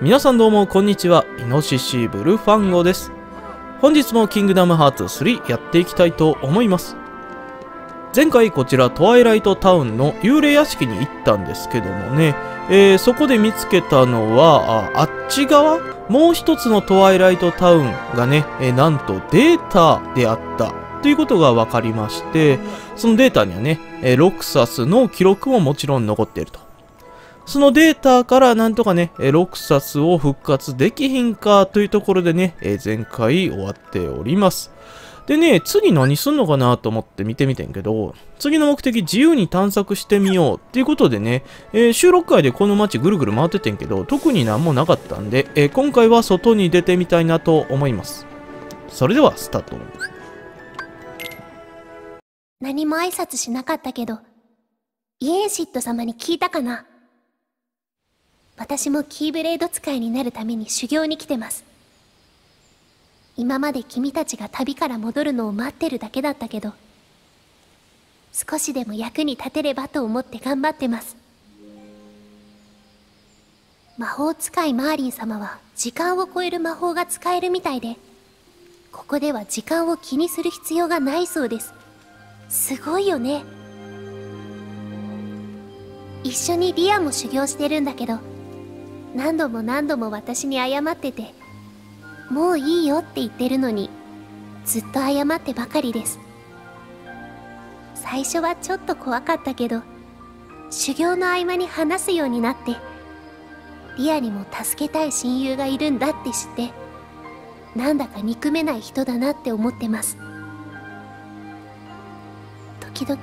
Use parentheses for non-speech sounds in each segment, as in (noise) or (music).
皆さんどうもこんにちは。イノシシブルファンゴです。本日もキングダムハーツ3やっていきたいと思います。前回こちらトワイライトタウンの幽霊屋敷に行ったんですけどもね、えー、そこで見つけたのはああっち側？もう一つのトワイライトタウンがね、えー、なんとデータであったということが分かりましてそのデータにはね、えー、ロクサスの記録ももちろん残っていると。そのデータからなんとかね、ロクサスを復活できひんかというところでね、前回終わっております。でね、次何すんのかなと思って見てみてんけど、次の目的自由に探索してみようっていうことでね、えー、収録会でこの街ぐるぐる回っててんけど、特に何もなかったんで、えー、今回は外に出てみたいなと思います。それではスタート。何も挨拶しなかったけど、イエンシット様に聞いたかな？私もキーブレード使いになるために修行に来てます。今まで君たちが旅から戻るのを待ってるだけだったけど、少しでも役に立てればと思って頑張ってます。魔法使いマーリン様は時間を超える魔法が使えるみたいで、ここでは時間を気にする必要がないそうです。すごいよね。一緒にリアも修行してるんだけど、何度も何度も私に謝っててもういいよって言ってるのにずっと謝ってばかりです最初はちょっと怖かったけど修行の合間に話すようになってリアにも助けたい親友がいるんだって知ってなんだか憎めない人だなって思ってます時々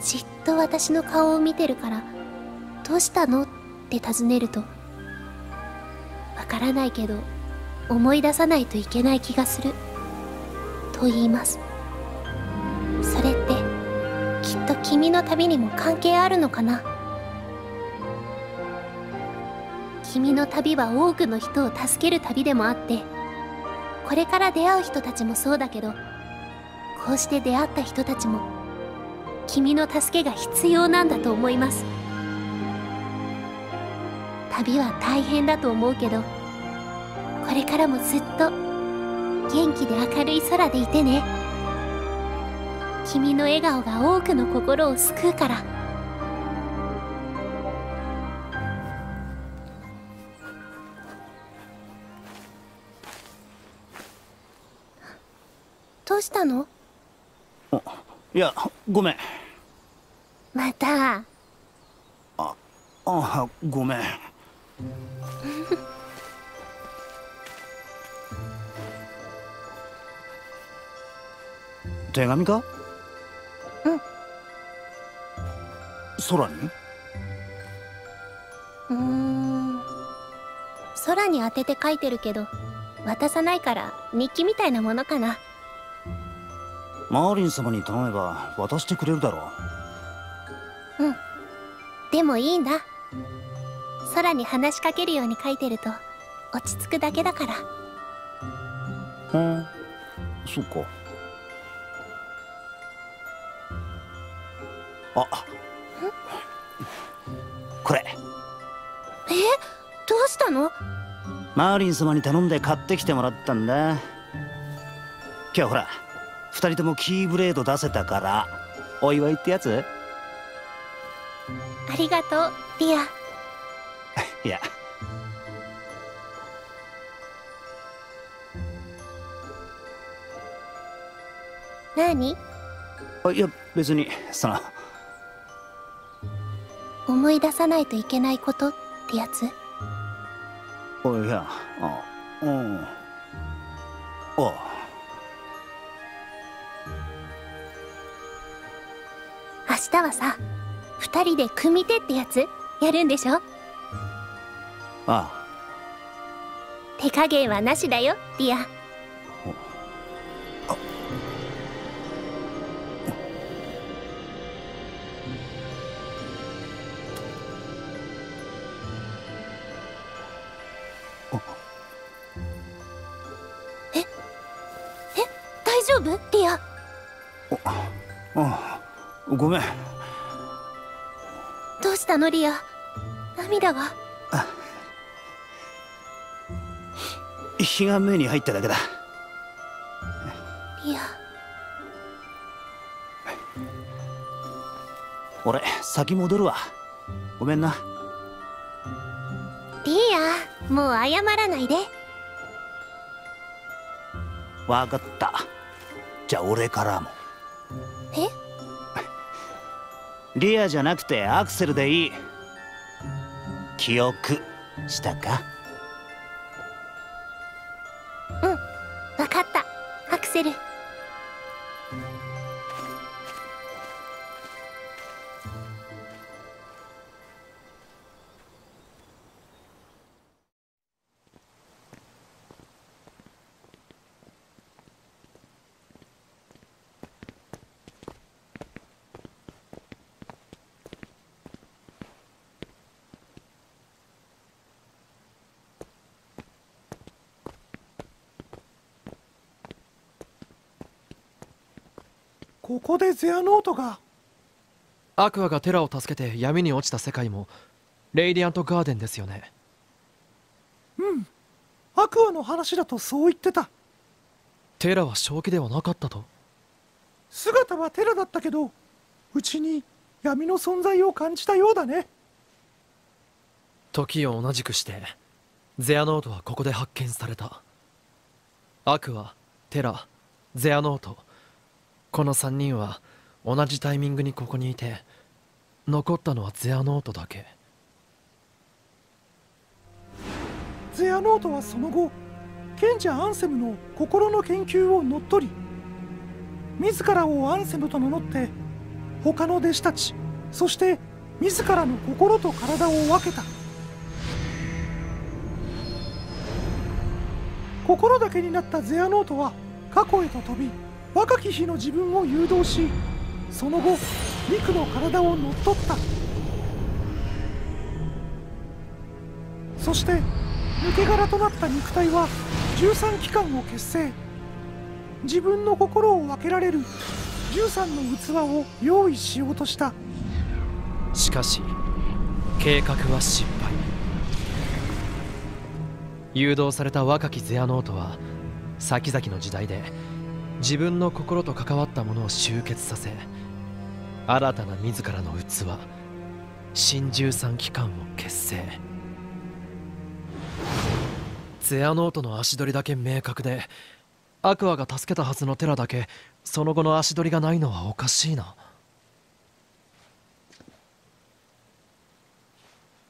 じっと私の顔を見てるから「どうしたの?」って尋ねると「からないけど思い出さないといけない気がする。と言います。それってきっと君の旅にも関係あるのかな？君の旅は多くの人を助ける旅でもあってこれから出会う人たちもそうだけどこうして出会った人たちも君の助けが必要なんだと思います。旅は大変だと思うけどこれからもずっと元気で明るい空でいてね。君の笑顔が多くの心を救うから。どうしたの？いやごめん。また。ああごめん手紙か？うん。空に？うん。空に当てて書いてるけど渡さないから日記みたいなものかな。マーリン様に頼めば渡してくれるだろう。うん。でもいいんだ空に話しかけるように書いてると落ち着くだけだから。ふん。そっかあこれ。えどうしたの？マーリン様に頼んで買ってきてもらったんだ。今日ほら二人ともキーブレード出せたからお祝いってやつ？ありがとうリア。(laughs) いや。何？あいや別にその思い出さないといけないことってやつ？おいやあうん。あ。明日はさ二人で組手ってやつやるんでしょ？ああ。手加減はなしだよリアどうしたのリア涙が。日が目に入っただけだ。リア俺先戻るわ。ごめんな。リアもう謝らないで。わかった。じゃあ俺からも。え？リアじゃなくてアクセルでいい。記憶したか？ここでゼアノートが。アクアがテラを助けて闇に落ちた世界もレイディアントガーデンですよね。アクアの話だとそう言ってた。テラは正気ではなかったと。姿はテラだったけどうちに闇の存在を感じたようだね。時を同じくしてゼアノートはここで発見された。アクアテラゼアノートこの3人は同じタイミングにここにいて残ったのはゼアノートだけ。ゼアノートはその後賢者アンセムの心の研究を乗っ取り自らをアンセムと名乗って他の弟子たちそして自らの心と体を分けた。心だけになったゼアノートは過去へと飛び若き日の自分を誘導しその後リクの体を乗っ取った。そして抜け殻となった肉体は13機関を結成。自分の心を分けられる13の器を用意しようとした。しかし計画は失敗。誘導された若きゼアノートは先々の時代で自分の心と関わったものを集結させ新たな自らの器新13機関を結成。ゼアノートの足取りだけ明確でアクアが助けたはずのテラだけその後の足取りがないのはおかしいな。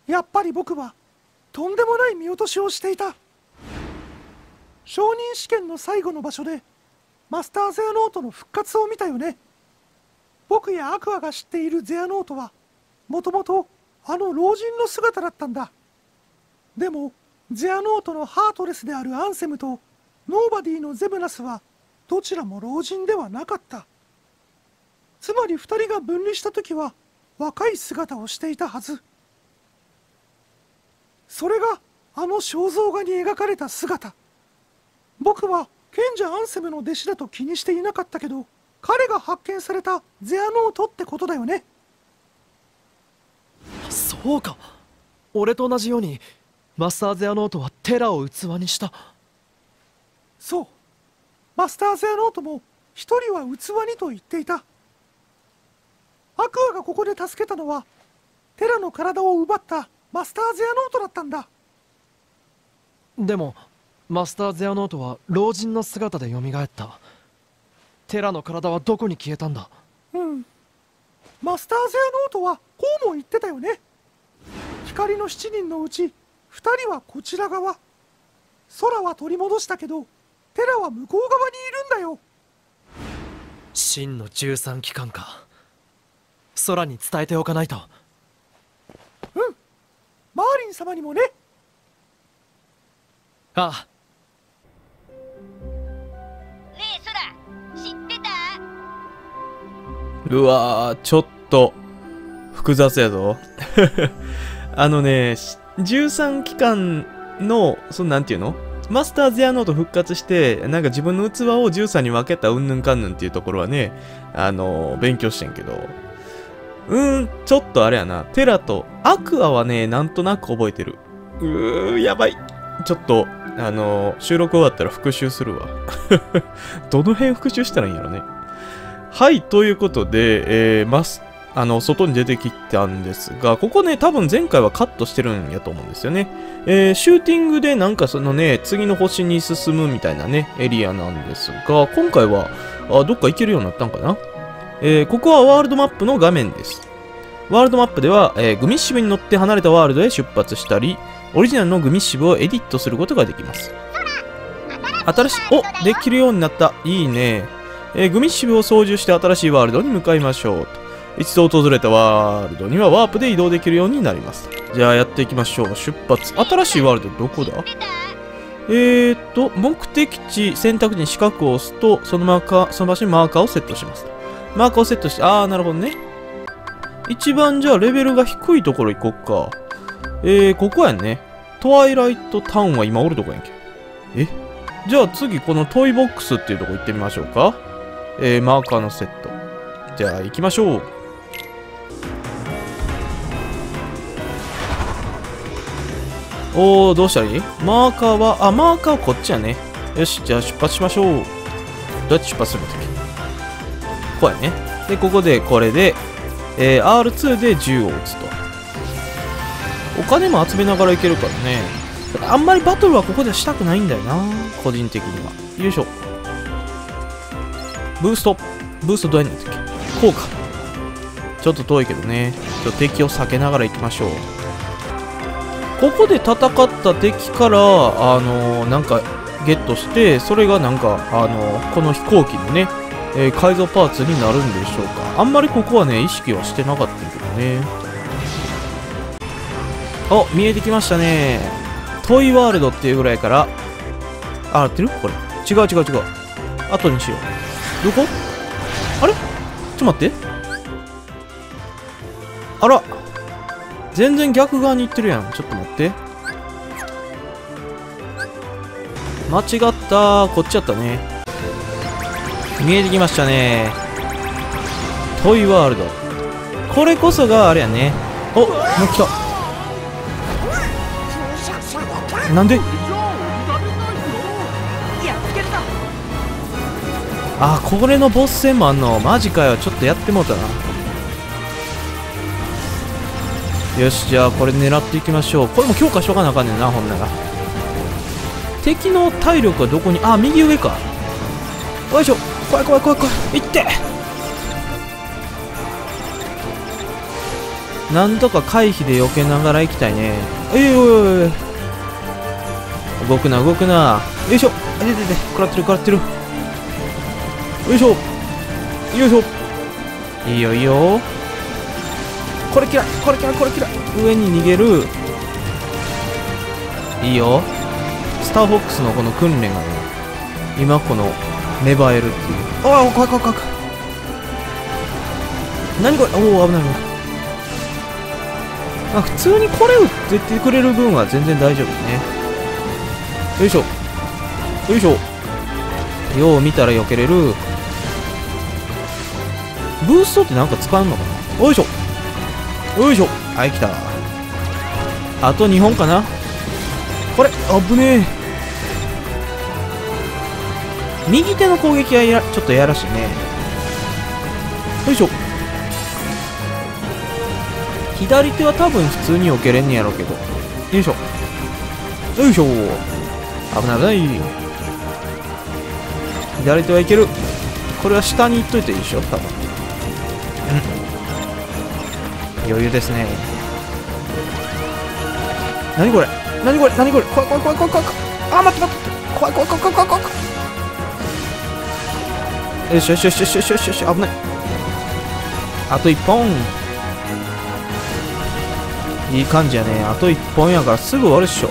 やっぱり僕はとんでもない見落としをしていた。承認試験の最後の場所でマスターゼアノートの復活を見たよね。僕やアクアが知っているゼアノートはもともとあの老人の姿だったんだ。でもゼアノートのハートレスであるアンセムとノーバディのゼムナスはどちらも老人ではなかった。つまり2人が分離した時は若い姿をしていたはず。それがあの肖像画に描かれた姿。僕は賢者アンセムの弟子だと気にしていなかったけど彼が発見されたゼアノートってことだよね。そうか。俺と同じようにマスターゼアノートはテラを器にした。そう。マスターゼアノートも一人は器にと言っていた。アクアがここで助けたのはテラの体を奪ったマスターゼアノートだったんだ。でもマスターゼアノートは老人の姿で蘇った。テラの体はどこに消えたんだ？うん。マスターゼアノートはこうも言ってたよね。光の7人のうち2人はこちら側。空は取り戻したけどテラは向こう側にいるんだよ。真の13機関か。空に伝えておかないと。マーリン様にもね。ああうわー、ちょっと、複雑やぞ。(laughs) あのね、13期間の、そのなんていうの？マスターゼアノート復活して、なんか自分の器を13に分けたうんぬんかんぬんっていうところはね、あの勉強してんけど、うーん、ちょっとあれやな、テラとアクアはね、なんとなく覚えてる。うー、やばい。ちょっと、あのー収録終わったら復習するわ。(laughs) どの辺復習したらいいんやろね。はい、ということで、えー、ます、あの、外に出てきたんですが、ここね、多分前回はカットしてるんやと思うんですよね。えー、シューティングでなんかそのね、次の星に進むみたいなね、エリアなんですが、今回は、あどっか行けるようになったんかな？えー、ここはワールドマップの画面です。ワールドマップでは、えーグミッシブに乗って離れたワールドへ出発したり、オリジナルのグミッシブをエディットすることができます。新しい、おできるようになった。いいね。えーグミッシブを操縦して新しいワールドに向かいましょうと。一度訪れたワールドにはワープで移動できるようになります。じゃあやっていきましょう。出発。新しいワールドどこだ？えーと、目的地選択時に四角を押すと、そのマーカー、その場所にマーカーをセットします。マーカーをセットして、あー、なるほどね。一番じゃあレベルが低いところ行こっか。えー、ここやんね。トワイライトタウンは今おるとこやんけ。え？じゃあ次このトイボックスっていうとこ行ってみましょうか。えー、マーカーのセット。じゃあ行きましょう。おー、どうしたらい？いマーカーは、あ、マーカーはこっちやね。よし、じゃあ出発しましょう。どうやって出発するんだっけこうやね。で、ここで、これで、えー、R2 で銃を撃つと。お金も集めながらいけるからね。あんまりバトルはここではしたくないんだよな。個人的には。よいしょ。ブースト。ブーストどうやるんやっけこうか。ちょっと遠いけどね。ちょっと敵を避けながら行きましょう。ここで戦った敵から、あのーなんか、ゲットして、それがなんか、あのーこの飛行機のね、えー改造パーツになるんでしょうか。あんまりここはね、意識はしてなかったけどね。お、見えてきましたね。トイワールドっていうぐらいから、あ、合ってる？これ。違う違う違う。後にしよう。どこ？あれ？ちょっと待って。あら全然逆側に行ってるやん。ちょっと待って。間違った。こっちやったね。見えてきましたね。トイワールド。これこそがあれやね。お、もう来た。なんで？あ、これのボス戦もあんの？マジかよ。ちょっとやってもうたな。よし、じゃあこれ狙っていきましょう。これも強化しとかなあかんねんな、ほんなら。敵の体力はどこに？あ、右上か。よいしょ。怖い怖い怖い怖い。いってなんとか回避で避けながら行きたいね。えいおいおいおい。動くな動くな。よいしょ。あ出てて。食らってる食らってる。よいしょ。よいしょ。いいよいいよ。これ嫌いこれ嫌いこれ嫌い上に逃げる。いいよ。スターフォックスのこの訓練がね今この芽生えるっていう。ああ怖い怖い怖い。怖い何これ？おお危ない危ない。あ普通にこれ打ってってくれる分は全然大丈夫ね。よいしょ。よいしょ。よう見たら避けれるブーストってなんか使うのかな？よいしょ。よいしょ。はい来たあと2本かな？これ危ねえ。右手の攻撃はやちょっとやらしいね。よいしょ。左手は多分普通に避けれんねやろうけど。よいしょ。よいしょ。危ない危ない。左手はいける。これは下に行っといていいでしょ？多分。余裕ですね。何これ？何これ？何これ？怖い怖い怖い怖い怖い怖い。あ待って待って。怖い怖い怖い怖い怖い怖い。よしよしよしよしよしよしよし危ない。あと1本。いい感じやね。あと1本やからすぐ終わるっしょ。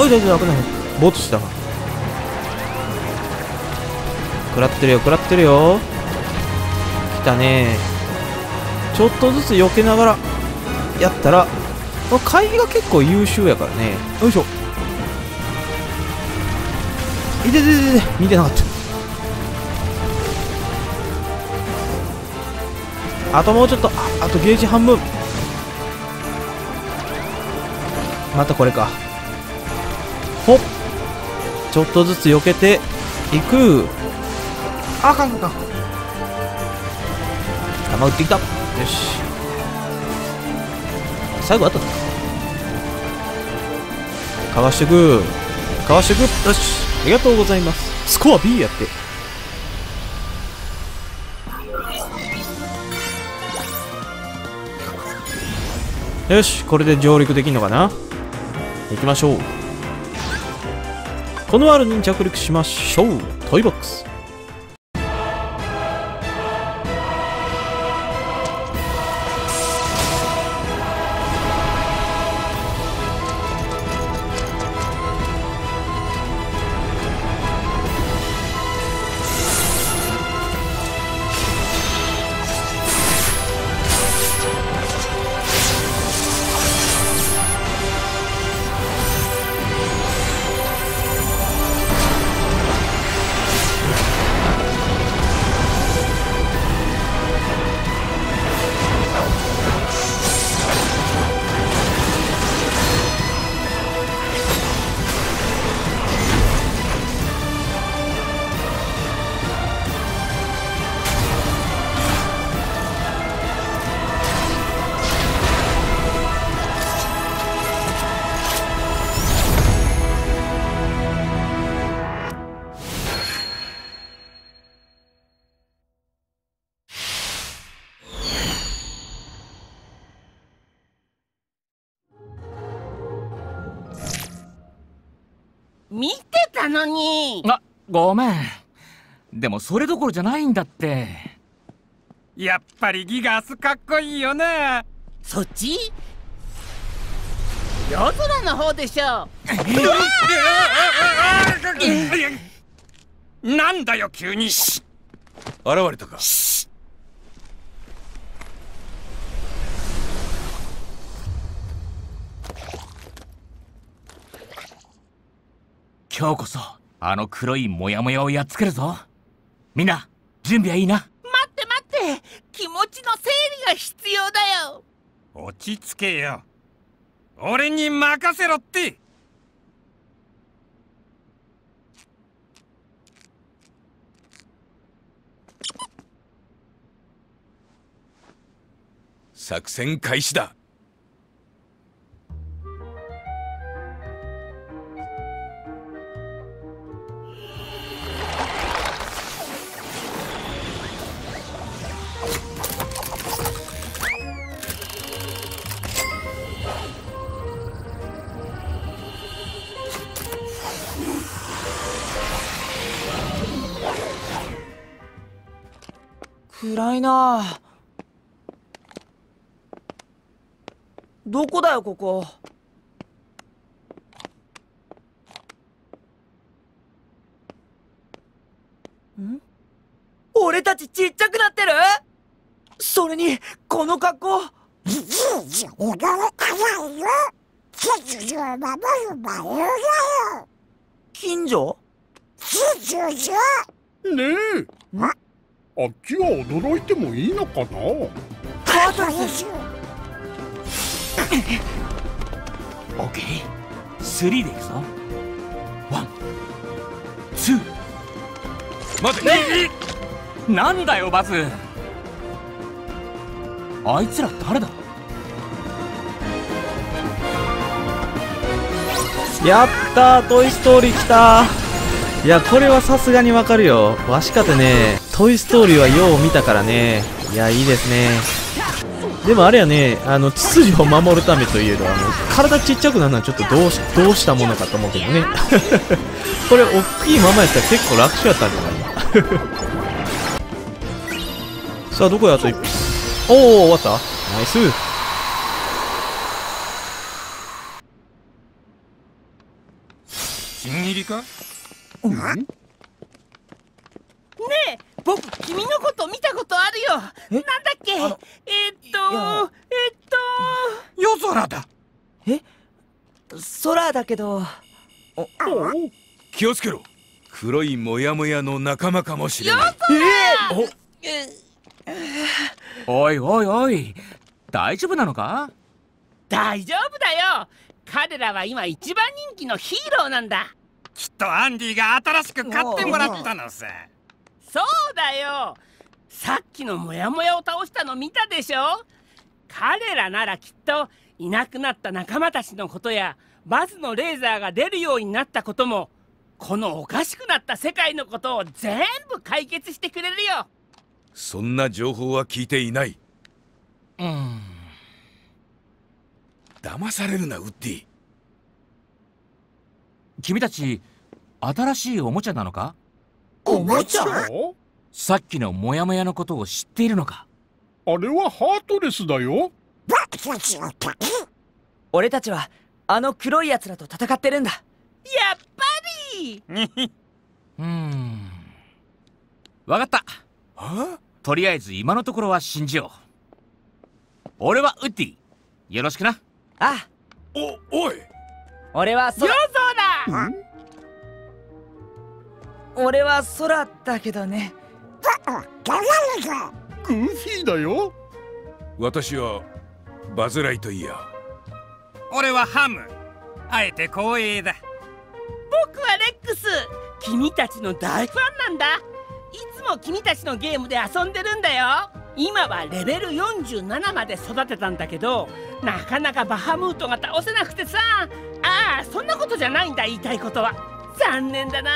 おい大丈夫危ない。ボートした。わ食らってるよ食らってるよ。来たね。ちょっとずつ避けながらやったらこの会議が結構優秀やからね。よいしょ。いてててて見てなかった。あともうちょっとああとゲージ半分。またこれか。ほっ。ちょっとずつ避けていく。あかんか弾撃ってきたよし。最後あったかわしてく。かわしてく。よし。ありがとうございます。スコア B やって。よし。これで上陸できんのかな？行きましょう。このワールドに着陸しましょう。トイボックス。のに。あごめん。でもそれどころじゃないんだって。やっぱりギガスかっこいいよなそっち？夜空の方でしょ。(laughs) なんだよ急に。現れたか今日こそあの黒いモヤモヤをやっつけるぞ。みんな準備はいいな？待って待って気持ちの整理が必要だよ。落ち着けよ。俺に任せろって。作戦開始だ暗いな。あどこだよここ。ん？俺たちちっちゃくなってる？それにこの格好。近所ねえあっちは驚いてもいいのかな？カートレスオッケー。3でいくぞ。ワンツー。待て。なんだよバズ。あいつら誰だ？やったー。トイ・ストーリー来たー。いやこれはさすがにわかるよ。わしかてねトイ・ストーリーはよう見たからね。いやいいですね。でもあれやねあの秩序を守るためといえどあの体ちっちゃくなるのはちょっとどうしどうしたものかと思うけどね。(laughs) これ大きいままやったら結構楽勝やったんじゃない？(laughs) さあどこや？あと1おお終わった。ナイス。新入りか？ねえ僕君のこと見たことあるよ。なんだっけ？えー、っとえー、っと。夜空だ。空だけど。気をつけろ。黒いモヤモヤの仲間かもしれない。おいおいおい。大丈夫なのか？大丈夫だよ。彼らは今一番人気のヒーローなんだ。きっとアンディが新しく買ってもらったのさそうだよ。さっきのモヤモヤを倒したの見たでしょ？彼らならきっといなくなった仲間たちのことやバズのレーザーが出るようになったこともこのおかしくなった世界のことを全部解決してくれるよ。そんな情報は聞いていない。うん。騙されるなウッディ。君たち新しいおもちゃなのか？おもちゃさっきのモヤモヤのことを知っているのか？あれはハートレスだよ。俺たちはあの黒い奴らと戦ってるんだ。やっぱり！うーん。わかった。とりあえず今のところは信じよう。俺はウッディ。よろしくな。あ。おおい。俺はそう。だ俺は空だけどね。グーフィーだよ。私はバズ・ライトイヤー俺はハム。あえて光栄だ。僕はレックス。君たちの大ファンなんだ。いつも君たちのゲームで遊んでるんだよ。今はレベル47まで育てたんだけどなかなかバハムートが倒せなくてさ。ああそんなことじゃないんだ言いたいことは残念だな。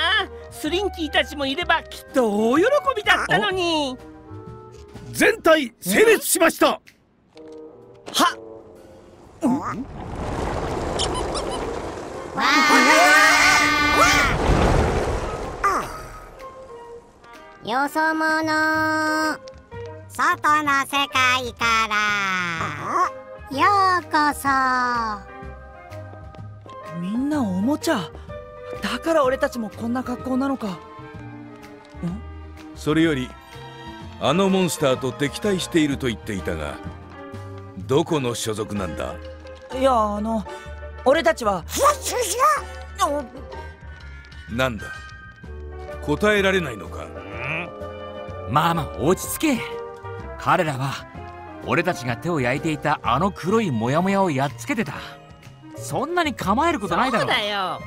スリンキーたちもいればきっと大喜びだったのに。全体整列しました。はよそ者外の世界から。ようこそ。みんなおもちゃだから俺たちもこんな格好なのか。それよりあのモンスターと敵対していると言っていたがどこの所属なんだ？いやあの俺たちは。なんだ？答えられないのか？まあまあ落ち着け。彼らは俺たちが手を焼いていたあの黒いモヤモヤをやっつけてた。そんなに構えることないだろそうだよ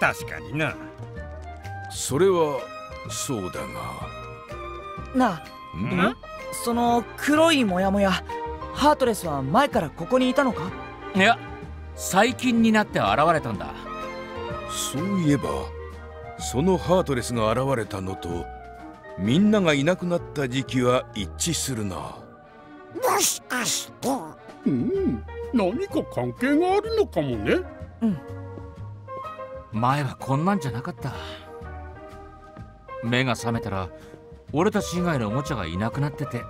確かにな。それはそうだが。なあん？その黒いモヤモヤハートレスは前からここにいたのか？いや最近になって現れたんだ。そういえばそのハートレスが現れたのとみんながいなくなった時期は一致するな。もしかして。うん。何か関係があるのかもね前はこんなんじゃなかった。目が覚めたら俺たち以外のおもちゃがいなくなってて。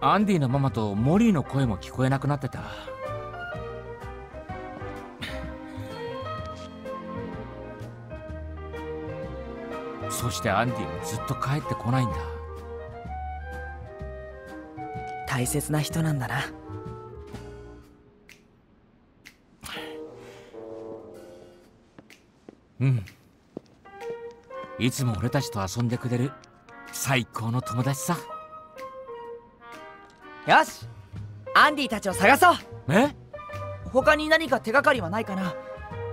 アンディのママとモリーの声も聞こえなくなってた。そしてアンディもずっと帰ってこないんだ。大切な人なんだな。うん。いつも俺たちと遊んでくれる最高の友達さ。よし。アンディたちを探そう。え？他に何か手がかりはないかな。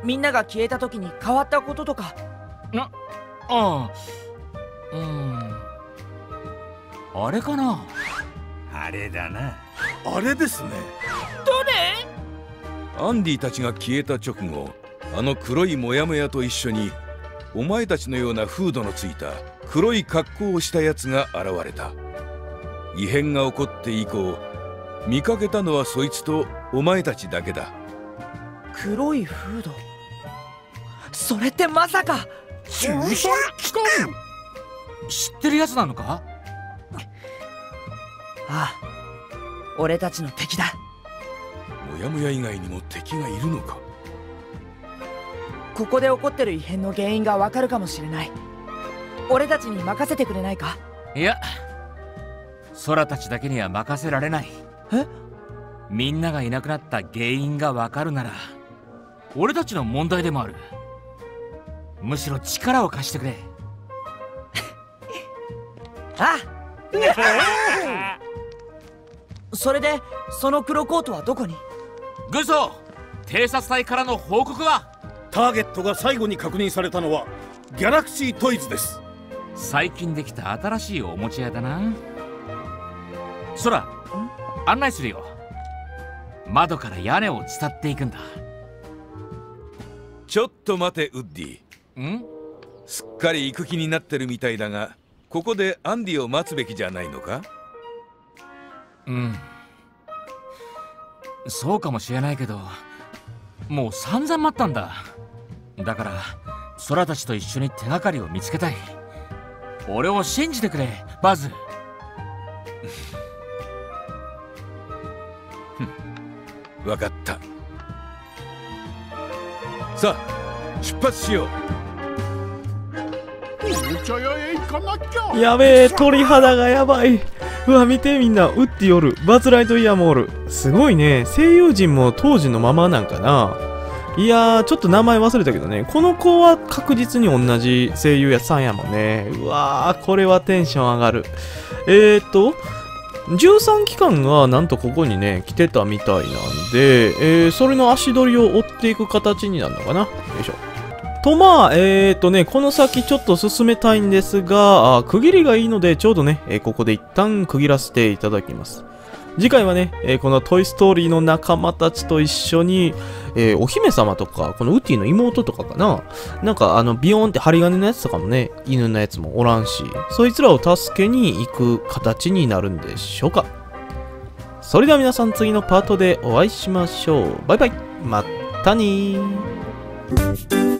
みんなが消えた時に変わったこととか。ああ。うん。あれかな？あれだな。あれですね。どれアンディたちが消えた直後あの黒いモヤモヤと一緒にお前たちのようなフードのついた黒い格好をしたやつが現れた。異変が起こって以降見かけたのはそいつとお前たちだけだ。黒いフードそれってまさか注射機関知ってるやつなのか？ああ俺たちの敵だ。モヤモヤ以外にも敵がいるのか？ここで起こってる異変の原因がわかるかもしれない。俺たちに任せてくれないか？いや空たちだけには任せられない。え？みんながいなくなった原因がわかるなら俺たちの問題でもある。むしろ力を貸してくれ。(laughs) ああ (laughs) それでその黒コートはどこに？軍曹偵察隊からの報告は？ターゲットが最後に確認されたのはギャラクシートイズです。最近できた新しいおもちゃ屋だな。そら案内するよ。窓から屋根を伝っていくんだ。ちょっと待てウッディ。ん？すっかり行く気になってるみたいだがここでアンディを待つべきじゃないのか？うん。そうかもしれないけどもう散々待ったんだだから空たちと一緒に手がかりを見つけたい。俺を信じてくれバズ。(laughs) 分かった。さあ出発しよう。やべえ鳥肌がやばい。うわ見てみんな。ウッディおる。バズ・ライトイヤーもおる。すごいね。声優陣も当時のままなんかないやーちょっと名前忘れたけどね。この子は確実に同じ声優屋さんやもんね。うわーこれはテンション上がる。えーと13期間がなんとここにね来てたみたいなんで、えー、それの足取りを追っていく形になるのかな。よいしょ。とまあ、えーとね、この先ちょっと進めたいんですが、区切りがいいので、ちょうどね、えーここで一旦区切らせていただきます。次回はね、えーこのトイストーリーの仲間たちと一緒に、えーお姫様とか、このウッディの妹とかかな、なんかあの、ビヨーンって針金のやつとかもね、犬のやつもおらんし、そいつらを助けに行く形になるんでしょうか。それでは皆さん次のパートでお会いしましょう。バイバイ。まったねー。